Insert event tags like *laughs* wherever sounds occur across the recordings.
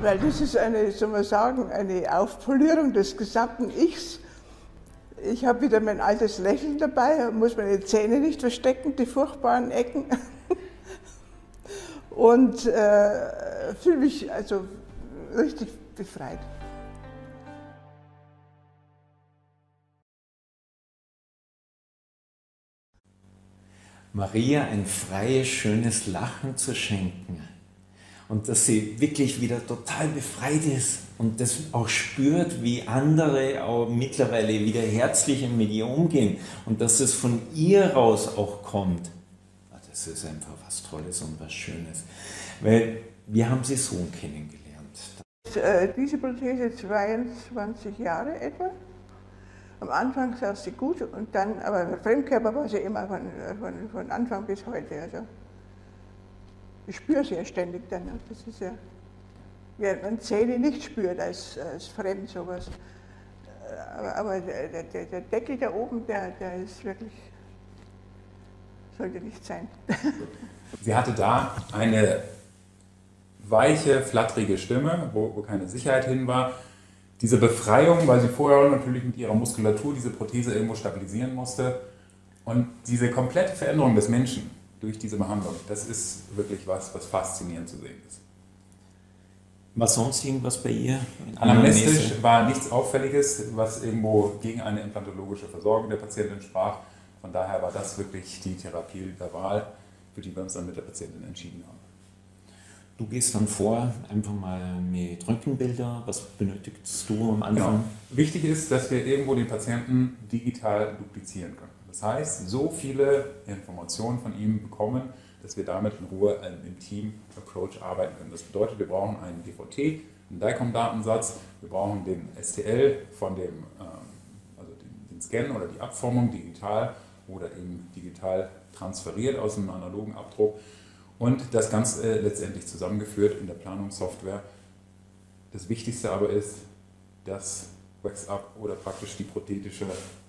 Weil das ist eine, soll man sagen, eine Aufpolierung des gesamten Ichs. Ich habe wieder mein altes Lächeln dabei, muss meine Zähne nicht verstecken, die furchtbaren Ecken. *laughs* Und äh, fühle mich also richtig befreit. Maria ein freies, schönes Lachen zu schenken und dass sie wirklich wieder total befreit ist und das auch spürt, wie andere auch mittlerweile wieder herzlicher mit ihr umgehen und dass es von ihr raus auch kommt. Ah, das ist einfach was Tolles und was Schönes. Weil wir haben sie so kennengelernt. Äh, diese Prothese 22 Jahre etwa. Am Anfang saß sie gut und dann, aber Fremdkörper war sie immer von, von, von Anfang bis heute. Also ich spüre sie ja ständig dann. Das ist ja, während man Zähne nicht spürt als, als fremd sowas. Aber, aber der, der, der, Deckel da oben, der, der ist wirklich, sollte nicht sein. *laughs* Sie hatte da eine weiche, flatterige Stimme, wo, wo keine Sicherheit hin war diese Befreiung, weil sie vorher natürlich mit ihrer Muskulatur diese Prothese irgendwo stabilisieren musste. Und diese komplette Veränderung des Menschen durch diese Behandlung, das ist wirklich was, was faszinierend zu sehen ist. War sonst irgendwas bei ihr? Anamnestisch war nichts Auffälliges, was irgendwo gegen eine implantologische Versorgung der Patientin sprach. Von daher war das wirklich die Therapie der Wahl, für die wir uns dann mit der Patientin entschieden haben. Du gehst dann vor, einfach mal mit Röntgenbilder. Was benötigst du am Anfang? Genau. Wichtig ist, dass wir irgendwo den Patienten digital duplizieren können. Das heißt, so viele Informationen von ihm bekommen, dass wir damit in Ruhe im Team-Approach arbeiten können. Das bedeutet, wir brauchen einen DVT, einen DICOM-Datensatz, wir brauchen den STL von dem, ähm, also den, den Scan oder die Abformung digital oder eben digital transferiert aus einem analogen Abdruck und das Ganze äh, letztendlich zusammengeführt in der Planungssoftware. Das Wichtigste aber ist das Wax-Up oder praktisch die prothetische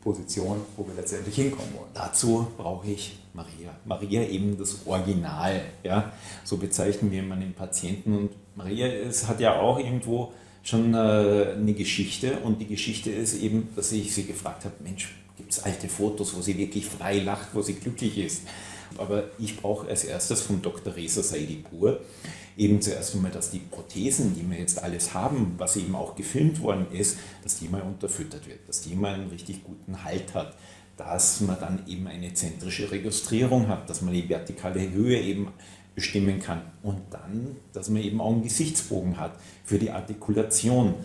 Position, wo wir letztendlich hinkommen wollen. Dazu brauche ich Maria. Maria eben das Original. Ja? So bezeichnen wir immer den Patienten. Und Maria ist, hat ja auch irgendwo schon äh, eine Geschichte. Und die Geschichte ist eben, dass ich sie gefragt habe, Mensch, gibt es alte Fotos, wo sie wirklich frei lacht, wo sie glücklich ist? Aber ich brauche als erstes von Dr. Reza Saidipur eben zuerst einmal, dass die Prothesen, die wir jetzt alles haben, was eben auch gefilmt worden ist, dass die mal unterfüttert wird, dass die mal einen richtig guten Halt hat, dass man dann eben eine zentrische Registrierung hat, dass man die vertikale Höhe eben bestimmen kann und dann, dass man eben auch einen Gesichtsbogen hat für die Artikulation.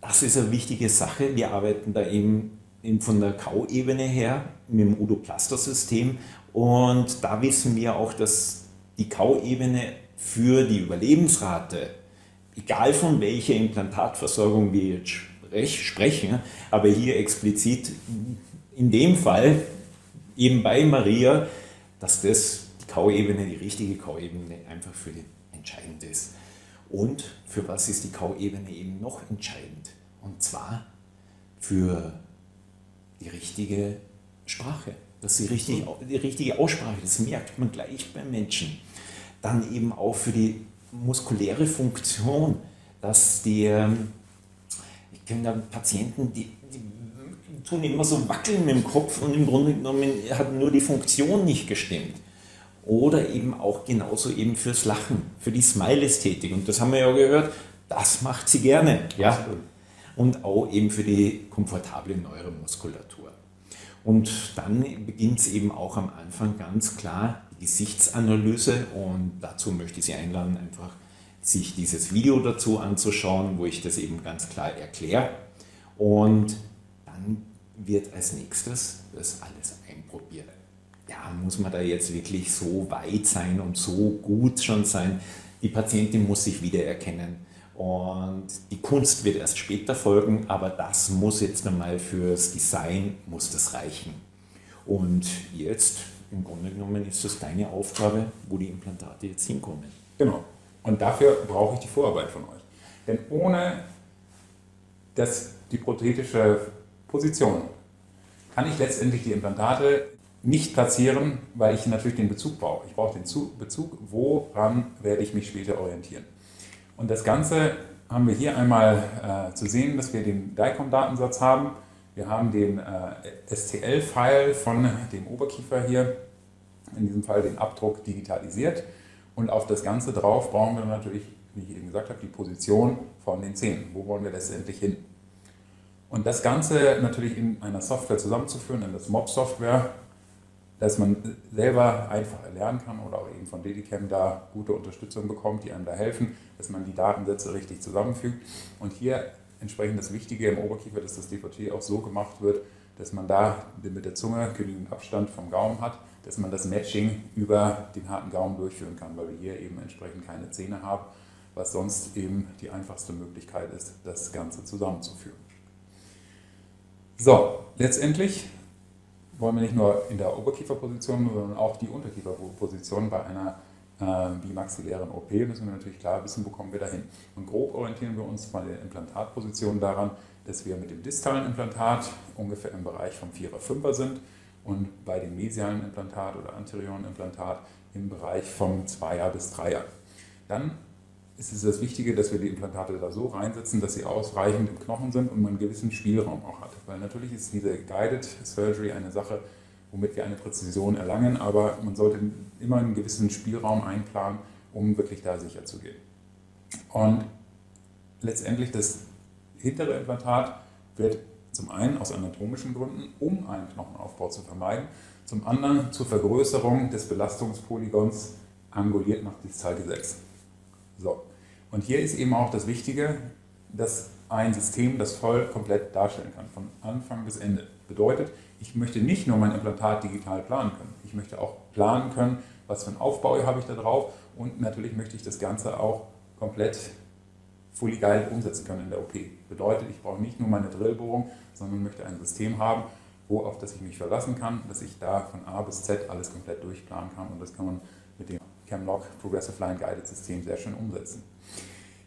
Das ist eine wichtige Sache. Wir arbeiten da eben von der Kauebene her mit dem Udo-Plaster-System und da wissen wir auch, dass die Kauebene für die Überlebensrate, egal von welcher Implantatversorgung wir jetzt sprechen, aber hier explizit in dem Fall eben bei Maria, dass das die Kauebene, die richtige Kauebene einfach für den entscheidend ist. Und für was ist die Kauebene eben noch entscheidend? Und zwar für die richtige Sprache. Das ist die richtige, die richtige Aussprache, das merkt man gleich beim Menschen. Dann eben auch für die muskuläre Funktion, dass die, ähm, ich kenne da Patienten, die, die tun immer so wackeln mit dem Kopf und im Grunde genommen hat nur die Funktion nicht gestimmt. Oder eben auch genauso eben fürs Lachen, für die Smile-Ästhetik. Und das haben wir ja gehört, das macht sie gerne. Ja? Und auch eben für die komfortable Neuromuskulatur. Und dann beginnt es eben auch am Anfang ganz klar die Gesichtsanalyse und dazu möchte ich Sie einladen, einfach sich dieses Video dazu anzuschauen, wo ich das eben ganz klar erkläre. Und dann wird als nächstes das alles einprobiert. Ja, muss man da jetzt wirklich so weit sein und so gut schon sein? Die Patientin muss sich wiedererkennen und die Kunst wird erst später folgen, aber das muss jetzt einmal fürs Design, muss das reichen. Und jetzt, im Grunde genommen, ist das deine Aufgabe, wo die Implantate jetzt hinkommen. Genau. Und dafür brauche ich die Vorarbeit von euch. Denn ohne das, die prothetische Position kann ich letztendlich die Implantate nicht platzieren, weil ich natürlich den Bezug brauche. Ich brauche den Bezug, woran werde ich mich später orientieren. Und das Ganze haben wir hier einmal äh, zu sehen, dass wir den DICOM-Datensatz haben. Wir haben den äh, STL-File von dem Oberkiefer hier, in diesem Fall den Abdruck digitalisiert. Und auf das Ganze drauf brauchen wir natürlich, wie ich eben gesagt habe, die Position von den Zähnen. Wo wollen wir letztendlich hin? Und das Ganze natürlich in einer Software zusammenzuführen, in das Mob-Software, dass man selber einfach erlernen kann oder auch eben von Dedicam da gute Unterstützung bekommt, die einem da helfen, dass man die Datensätze richtig zusammenfügt. Und hier entsprechend das Wichtige im Oberkiefer, dass das DVT auch so gemacht wird, dass man da mit der Zunge genügend Abstand vom Gaumen hat, dass man das Matching über den harten Gaumen durchführen kann, weil wir hier eben entsprechend keine Zähne haben, was sonst eben die einfachste Möglichkeit ist, das Ganze zusammenzuführen. So, letztendlich wollen wir nicht nur in der Oberkieferposition, sondern auch die Unterkieferposition bei einer äh, bimaxillären OP müssen wir natürlich klar wissen, wo kommen wir dahin. Und grob orientieren wir uns bei der Implantatposition daran, dass wir mit dem distalen Implantat ungefähr im Bereich vom 4er, 5er sind und bei dem mesialen Implantat oder anterioren Implantat im Bereich vom 2er bis 3er. Dann ist es das Wichtige, dass wir die Implantate da so reinsetzen, dass sie ausreichend im Knochen sind und man einen gewissen Spielraum auch hat. Weil natürlich ist diese Guided Surgery eine Sache, womit wir eine Präzision erlangen, aber man sollte immer einen gewissen Spielraum einplanen, um wirklich da sicher zu gehen. Und letztendlich das hintere Implantat wird zum einen aus anatomischen Gründen, um einen Knochenaufbau zu vermeiden, zum anderen zur Vergrößerung des Belastungspolygons anguliert nach Distalgesetz. So. Und hier ist eben auch das Wichtige, dass ein System das voll komplett darstellen kann, von Anfang bis Ende. Bedeutet, ich möchte nicht nur mein Implantat digital planen können, ich möchte auch planen können, was für einen Aufbau habe ich da drauf und natürlich möchte ich das Ganze auch komplett fully geil umsetzen können in der OP. Bedeutet, ich brauche nicht nur meine Drillbohrung, sondern möchte ein System haben, wo, auf das ich mich verlassen kann, dass ich da von A bis Z alles komplett durchplanen kann und das kann man CamLog Progressive Line Guided System sehr schön umsetzen.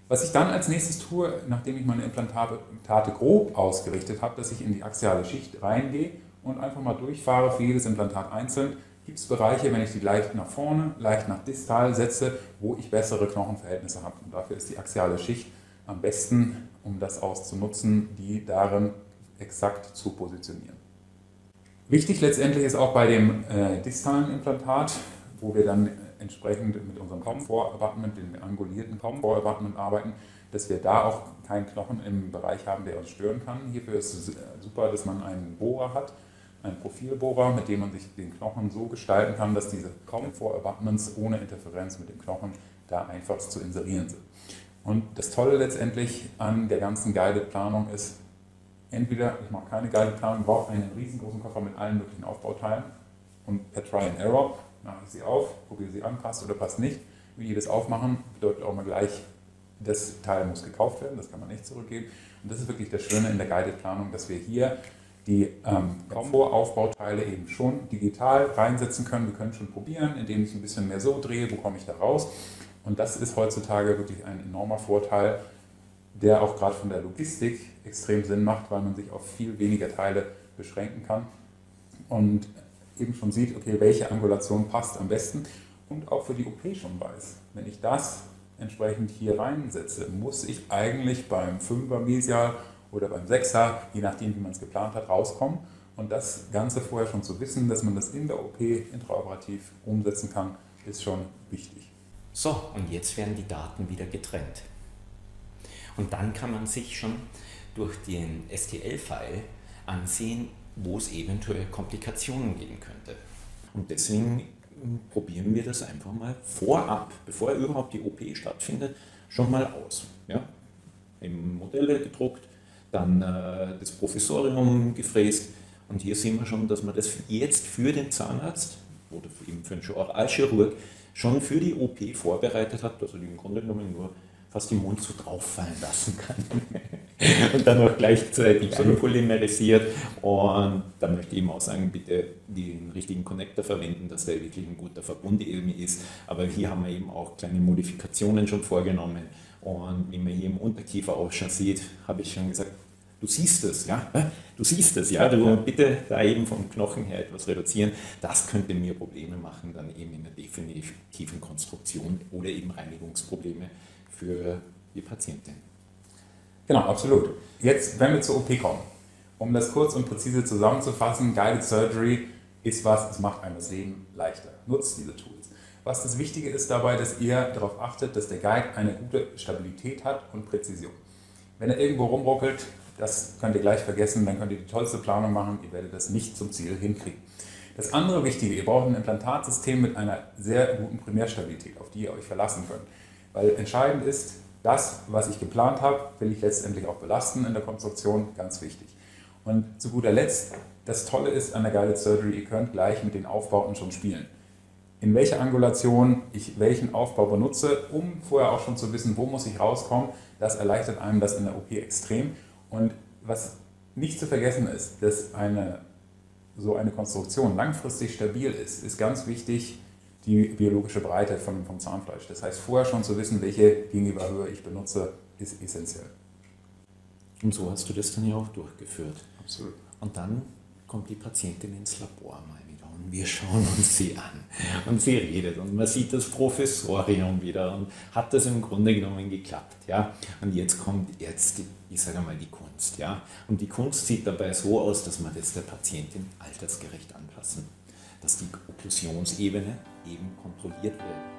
Was ich dann als nächstes tue, nachdem ich meine Implantate grob ausgerichtet habe, dass ich in die axiale Schicht reingehe und einfach mal durchfahre für jedes Implantat einzeln, gibt es Bereiche, wenn ich die leicht nach vorne, leicht nach distal setze, wo ich bessere Knochenverhältnisse habe. Und dafür ist die axiale Schicht am besten, um das auszunutzen, die darin exakt zu positionieren. Wichtig letztendlich ist auch bei dem äh, distalen Implantat, wo wir dann entsprechend mit unserem Komfort-Abutment, dem angulierten Komfort-Abutment arbeiten, dass wir da auch keinen Knochen im Bereich haben, der uns stören kann. Hierfür ist es super, dass man einen Bohrer hat, einen Profilbohrer, mit dem man sich den Knochen so gestalten kann, dass diese Komfort-Abutments ohne Interferenz mit dem Knochen da einfach zu inserieren sind. Und das Tolle letztendlich an der ganzen Guided-Planung ist, entweder ich mache keine Guided-Planung, brauche einen riesengroßen Koffer mit allen möglichen Aufbauteilen und per Try and Error mache ich sie auf, probiere sie an, passt oder passt nicht. Wie jedes Aufmachen bedeutet auch mal gleich, das Teil muss gekauft werden, das kann man nicht zurückgeben. Und das ist wirklich das Schöne in der Guided-Planung, dass wir hier die ähm, Voraufbauteile eben schon digital reinsetzen können. Wir können schon probieren, indem ich ein bisschen mehr so drehe, wo komme ich da raus. Und das ist heutzutage wirklich ein enormer Vorteil, der auch gerade von der Logistik extrem Sinn macht, weil man sich auf viel weniger Teile beschränken kann und eben schon sieht, okay, welche Angulation passt am besten und auch für die OP schon weiß. Wenn ich das entsprechend hier reinsetze, muss ich eigentlich beim 5er Mesial oder beim 6er, je nachdem wie man es geplant hat, rauskommen. Und das Ganze vorher schon zu wissen, dass man das in der OP intraoperativ umsetzen kann, ist schon wichtig. So, und jetzt werden die Daten wieder getrennt. Und dann kann man sich schon durch den STL-File ansehen, wo es eventuell Komplikationen geben könnte. Und deswegen hm, probieren wir das einfach mal vorab, bevor überhaupt die OP stattfindet, schon mal aus. Ja? Im Modelle gedruckt, dann äh, das Professorium gefräst und hier sehen wir schon, dass man das jetzt für den Zahnarzt oder eben für den Oralchirurg schon für die OP vorbereitet hat, dass er im Grunde genommen nur fast den Mund so drauffallen lassen kann. *laughs* *laughs* und dann auch gleichzeitig polymerisiert. Und da möchte ich eben auch sagen, bitte den richtigen Connector verwenden, dass der wirklich ein guter Verbund eben ist. Aber hier haben wir eben auch kleine Modifikationen schon vorgenommen. Und wie man hier im Unterkiefer auch schon sieht, habe ich schon gesagt, Du siehst es, ja. Du siehst es, ja. Du bitte da eben vom Knochen her etwas reduzieren. Das könnte mir Probleme machen, dann eben in der definitiven Konstruktion oder eben Reinigungsprobleme für die Patientin. Genau, absolut. Jetzt, wenn wir zur OP kommen, um das kurz und präzise zusammenzufassen, Guided Surgery ist was, es macht einem das Leben leichter. Nutzt diese Tools. Was das Wichtige ist dabei, dass ihr darauf achtet, dass der Guide eine gute Stabilität hat und Präzision. Wenn er irgendwo rumruckelt, das könnt ihr gleich vergessen, dann könnt ihr die tollste Planung machen, ihr werdet das nicht zum Ziel hinkriegen. Das andere Wichtige, ihr braucht ein Implantatsystem mit einer sehr guten Primärstabilität, auf die ihr euch verlassen könnt. Weil entscheidend ist, das, was ich geplant habe, will ich letztendlich auch belasten in der Konstruktion, ganz wichtig. Und zu guter Letzt, das Tolle ist an der Guided Surgery, ihr könnt gleich mit den Aufbauten schon spielen. In welcher Angulation ich welchen Aufbau benutze, um vorher auch schon zu wissen, wo muss ich rauskommen, das erleichtert einem das in der OP extrem. Und was nicht zu vergessen ist, dass eine, so eine Konstruktion langfristig stabil ist, ist ganz wichtig die biologische Breite von, vom Zahnfleisch. Das heißt, vorher schon zu wissen, welche Gegenüberhöhe ich benutze, ist essentiell. Und so hast du das dann ja auch durchgeführt. Absolut. Und dann kommt die Patientin ins Labor mal wieder und wir schauen uns sie an und sie redet und man sieht das Professorium wieder und hat das im Grunde genommen geklappt, ja. Und jetzt kommt jetzt, ich sage mal, die Kunst, ja. Und die Kunst sieht dabei so aus, dass man das der Patientin altersgerecht anpassen, dass die Okklusionsebene eben kontrolliert wird